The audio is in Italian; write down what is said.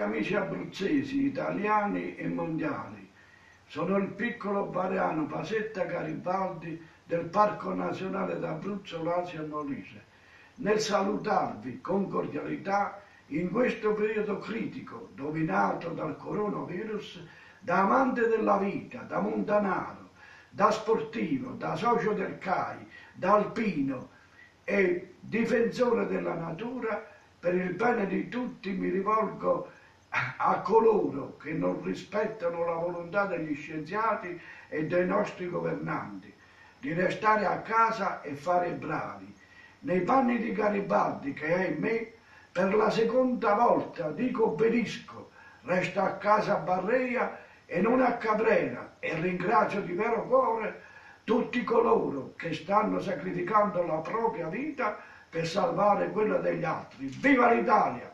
Amici abruzzesi, italiani e mondiali, sono il piccolo bariano Pasetta Garibaldi del Parco Nazionale d'Abruzzo Lazio Molise. Nel salutarvi con cordialità in questo periodo critico dominato dal coronavirus, da amante della vita, da montanaro, da sportivo, da socio del CAI, da alpino e difensore della natura, per il bene di tutti mi rivolgo a coloro che non rispettano la volontà degli scienziati e dei nostri governanti di restare a casa e fare bravi. Nei panni di Garibaldi, che è in me, per la seconda volta dico obbedisco, resta a casa a Barreia e non a Caprera e ringrazio di vero cuore tutti coloro che stanno sacrificando la propria vita per salvare quella degli altri. Viva l'Italia!